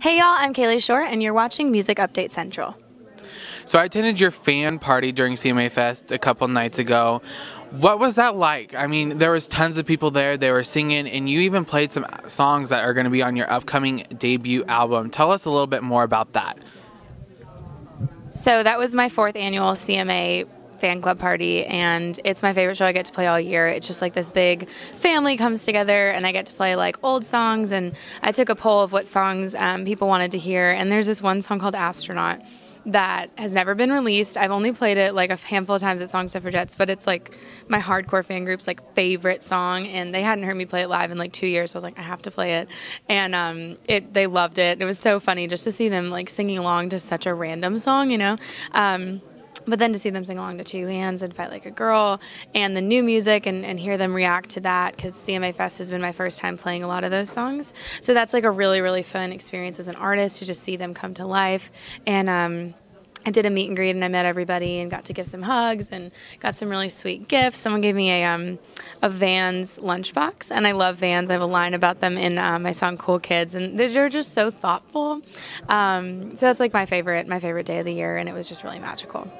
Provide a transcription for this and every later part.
Hey y'all, I'm Kalie Shorr, and you're watching Music Update Central. So I attended your fan party during CMA Fest a couple nights ago. What was that like? I mean, there was tons of people there. They were singing, and you even played some songs that are going to be on your upcoming debut album. Tell us a little bit more about that. So that was my fourth annual CMA fan club party and it's my favorite show I get to play all year. It's just like this big family comes together and I get to play like old songs and I took a poll of what songs um, people wanted to hear and there's this one song called Astronaut that has never been released. I've only played it like a handful of times at Song Suffragettes, but it's like my hardcore fan group's like favorite song, and they hadn't heard me play it live in like two years. So I was like, I have to play it, and um, it they loved it. It was so funny just to see them like singing along to such a random song, you know. Um, but then to see them sing along to Two Hands and Fight Like a Girl and the new music and, and hear them react to that because CMA Fest has been my first time playing a lot of those songs. So that's like a really, really fun experience as an artist to just see them come to life. And, um, I did a meet and greet and I met everybody and got to give some hugs and got some really sweet gifts. Someone gave me a um, a Vans lunchbox and I love Vans. I have a line about them in uh, my song "Cool Kids" and they're just so thoughtful. Um, so that's like my favorite my favorite day of the year and it was just really magical.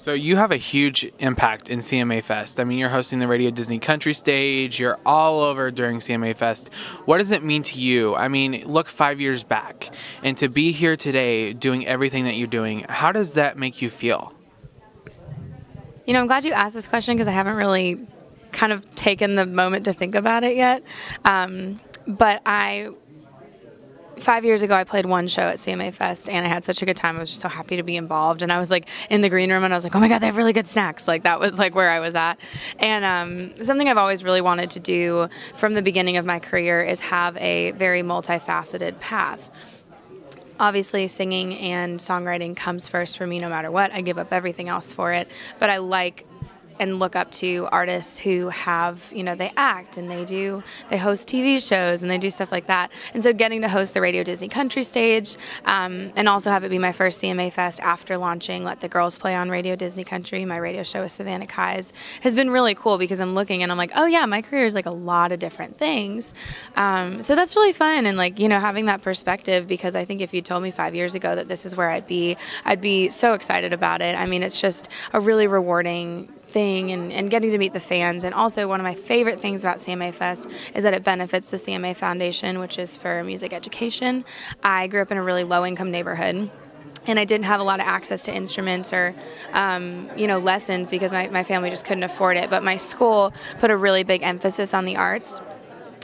So you have a huge impact in CMA Fest. I mean, you're hosting the Radio Disney Country stage. You're all over during CMA Fest. What does it mean to you? I mean, look 5 years back and to be here today doing everything that you're doing. How does that make you feel? You know, I'm glad you asked this question because I haven't really kind of taken the moment to think about it yet. Um, but I five years ago, I played one show at CMA Fest, and I had such a good time. I was just so happy to be involved, and I was like in the green room, and I was like, "Oh my god, they have really good snacks!" Like that was like where I was at. And um, something I've always really wanted to do from the beginning of my career is have a very multifaceted path obviously singing and songwriting comes first for me no matter what. I give up everything else for it. But I like and look up to artists who have, you know, they act and they do, they host TV shows and they do stuff like that. And so getting to host the Radio Disney Country stage um, and also have it be my first CMA Fest after launching Let the Girls Play on Radio Disney Country, my radio show with Savannah Keyes, has been really cool because I'm looking and I'm like, oh yeah, my career is like a lot of different things. Um, so that's really fun and like, you know, having that perspective because I think if you told me five years ago that this is where I'd be, I'd be so excited about it. I mean, it's just a really rewarding thing and, and getting to meet the fans. And also, one of my favorite things about CMA Fest is that it benefits the CMA Foundation, which is for music education. I grew up in a really low income neighborhood and I didn't have a lot of access to instruments or, um, you know, lessons because my, my family just couldn't afford it. But my school put a really big emphasis on the arts.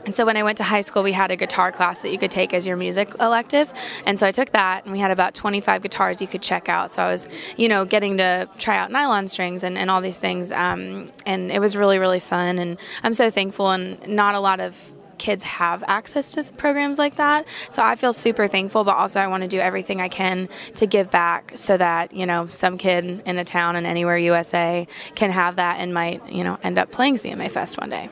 And so when I went to high school, we had a guitar class that you could take as your music elective. And so I took that, and we had about 25 guitars you could check out. So I was, you know, getting to try out nylon strings and, and all these things. Um, and it was really, really fun. And I'm so thankful, and not a lot of kids have access to programs like that. So I feel super thankful, but also I want to do everything I can to give back so that, you know, some kid in a town and anywhere USA can have that and might, you know, end up playing CMA Fest one day.